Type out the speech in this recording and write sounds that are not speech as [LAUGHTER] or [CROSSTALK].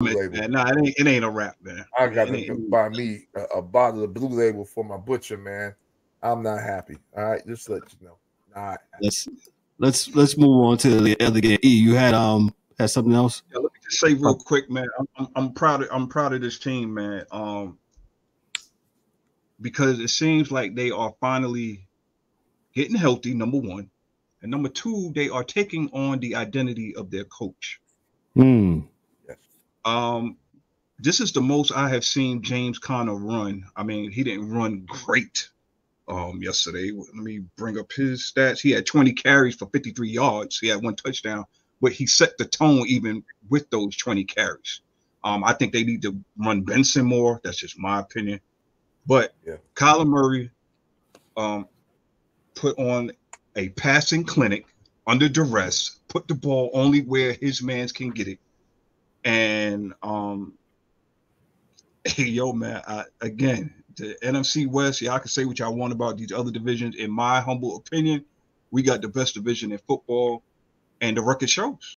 label. Man, nah, it ain't, it ain't a rap, man. I got to buy me a, a bottle of blue label for my butcher, man. I'm not happy. All right, just to let you know. Not. Let's let's let's move on to the other game. E, you had um had something else? Yeah, let me just say real quick, man. I'm, I'm, I'm proud of I'm proud of this team, man. Um, because it seems like they are finally getting healthy. Number one, and number two, they are taking on the identity of their coach. Hmm. Um, this is the most I have seen James Conner run. I mean, he didn't run great um yesterday. Let me bring up his stats. He had 20 carries for 53 yards. He had one touchdown, but he set the tone even with those 20 carries. Um, I think they need to run Benson more. That's just my opinion. But Yeah. Kyler Murray um put on a passing clinic under duress, put the ball only where his mans can get it. And um [LAUGHS] yo man, I, again, the NFC West, y'all can say what y'all want about these other divisions. In my humble opinion, we got the best division in football, and the record shows.